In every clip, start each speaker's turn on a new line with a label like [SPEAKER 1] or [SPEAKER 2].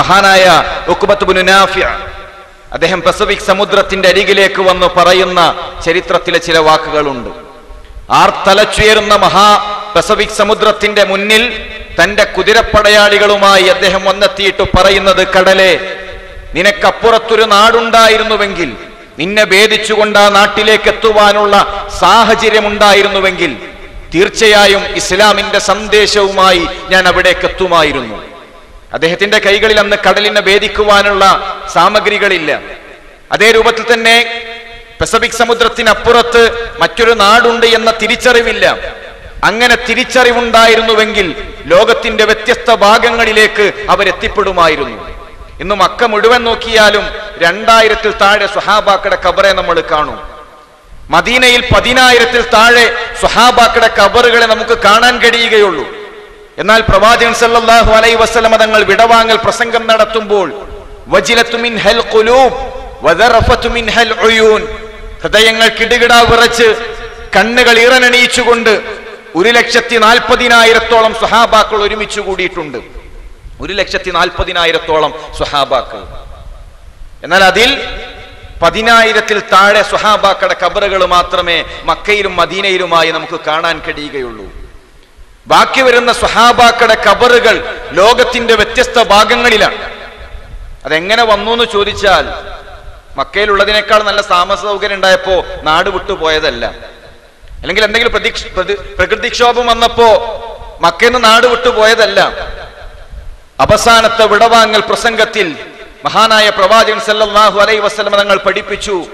[SPEAKER 1] മഹാനായ ഉക്കുബത്ത് നാഫിയ അദ്ദേഹം പസഫിക് സമുദ്രത്തിന്റെ അരികിലേക്ക് വന്ന് പറയുന്ന ചരിത്രത്തിലെ ചില വാക്കുകളുണ്ട്. ആർത്തലച്ചുയരുന്ന മഹാ പസഫിക് സമുദ്രത്തിന്റെ മുന്നിൽ തന്റെ കുതിരപ്പടയാളികളുമായി അദ്ദേഹം വന്നെത്തിയിട്ട് പറയുന്നത് കടലെ നിനക്കപ്പുറത്തൊരു നാടുണ്ടായിരുന്നുവെങ്കിൽ നിന്നെ ഭേദിച്ചുകൊണ്ട് ആ നാട്ടിലേക്ക് എത്തുവാനുള്ള സാഹചര്യമുണ്ടായിരുന്നുവെങ്കിൽ തീർച്ചയായും ഇസ്ലാമിന്റെ സന്ദേശവുമായി ഞാൻ അവിടേക്ക് എത്തുമായിരുന്നു. അദ്ദേഹത്തിന്റെ കൈകളിൽ അന്ന് കടലിനെ ഭേദിക്കുവാനുള്ള സാമഗ്രികളില്ല. അതേ രൂപത്തിൽ തന്നെ പസഫിക് സമുദ്രത്തിനപ്പുറത്ത് മറ്റൊരു നാടുണ്ട് എന്ന തിരിച്ചറിവില്ല. അങ്ങനെ തിരിച്ചറിവുണ്ടായിരുന്നുവെങ്കിൽ ലോകത്തിന്റെ വ്യത്യസ്ത ഭാഗങ്ങളിലേക്ക് അവരെത്തിപ്പെടുമായിരുന്നു. ഇന്ന് മക്ക മുഴുവൻ നോക്കിയാലും രണ്ടായിരത്തിൽ താഴെ സുഹാബാക്കടെ കബറെ നമ്മൾ കാണും. മദീനയിൽ പതിനായിരത്തിൽ താഴെ സുഹാബാക്കടെ കബറുകളെ നമുക്ക് കാണാൻ കഴിയുകയുള്ളൂ. എന്നാൽ പ്രവാചകൻ സല്ലല്ലാഹു അലൈഹി വസല്ലമ തങ്ങൾ വിടവാങ്ങൽ പ്രസംഗം നടത്തുമ്പോൾ ഹൃദയങ്ങൾ കിടുകിടാ വിറച്ച് കണ്ണുകൾ ഇറനണിയിച്ചുകൊണ്ട് ഒരു ലക്ഷത്തി നാൽപ്പതിനായിരത്തോളം സുഹാബാക്കൾ ഒരുമിച്ച് കൂടിയിട്ടുണ്ട്. ഒരു ലക്ഷത്തി നാൽപ്പതിനായിരത്തോളം സുഹാബാക്കൾ എന്നാൽ അതിൽ പതിനായിരത്തിൽ താഴെ സുഹാബാക്കളുടെ കബറുകൾ മാത്രമേ മക്കയിലും മദീനയിലുമായി നമുക്ക് കാണാൻ കഴിയുകയുള്ളൂ. ബാക്കി വരുന്ന സുഹാബാക്കളുടെ കബറുകൾ ലോകത്തിന്റെ വ്യത്യസ്ത ഭാഗങ്ങളിലാണ്. അതെങ്ങനെ വന്നു എന്ന് ചോദിച്ചാൽ മക്കയിലുള്ളതിനേക്കാൾ നല്ല താമസ സൗകര്യം ഉണ്ടായപ്പോ നാട് വിട്ടുപോയതല്ല അല്ലെങ്കിൽ എന്തെങ്കിലും പ്രതീക്ഷ പ്രകൃതിക്ഷോഭം വന്നപ്പോ മക്കയിൽ നിന്ന് നാട് വിട്ടുപോയതല്ല അവസാനത്തെ വിടവാങ്ങൽ പ്രസംഗത്തിൽ മഹാനായ പ്രവാചകൻ സല്ലാഹു അലൈ വസ്ലമ തങ്ങൾ പഠിപ്പിച്ചു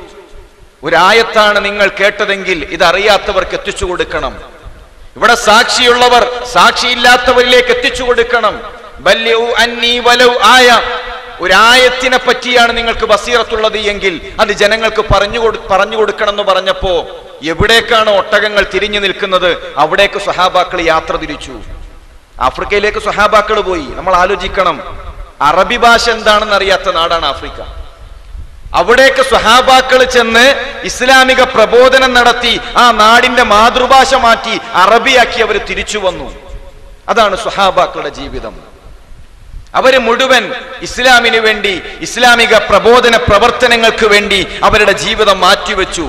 [SPEAKER 1] ഒരായത്താണ് നിങ്ങൾ കേട്ടതെങ്കിൽ ഇത് അറിയാത്തവർക്ക് എത്തിച്ചു കൊടുക്കണം. ഇവിടെ സാക്ഷിയുള്ളവർ സാക്ഷിയില്ലാത്തവരിലേക്ക് എത്തിച്ചു കൊടുക്കണം. ആയ ഒരായത്തിനെ പറ്റിയാണ് നിങ്ങൾക്ക് ബസീറത്തുള്ളത് എങ്കിൽ അത് ജനങ്ങൾക്ക് പറഞ്ഞു കൊടു പറഞ്ഞു കൊടുക്കണം എന്ന് പറഞ്ഞപ്പോ എവിടേക്കാണ് ഒട്ടകങ്ങൾ തിരിഞ്ഞു നിൽക്കുന്നത്? അവിടേക്ക് സഹാബാക്കൾ യാത്ര തിരിച്ചു. ആഫ്രിക്കയിലേക്ക് സഹാബാക്കൾ പോയി. നമ്മൾ ആലോചിക്കണം അറബി ഭാഷ എന്താണെന്ന് അറിയാത്ത നാടാണ് ആഫ്രിക്ക. അവിടേക്ക് സ്വഹാബാക്കൾ ചെന്ന് ഇസ്ലാമിക പ്രബോധനം നടത്തി ആ നാടിന്റെ മാതൃഭാഷ മാറ്റി അറബിയാക്കി അവർ തിരിച്ചു വന്നു. അതാണ് സുഹാബാക്കളുടെ ജീവിതം. അവർ മുഴുവൻ ഇസ്ലാമിനു വേണ്ടി ഇസ്ലാമിക പ്രബോധന പ്രവർത്തനങ്ങൾക്ക് വേണ്ടി അവരുടെ ജീവിതം മാറ്റിവെച്ചു.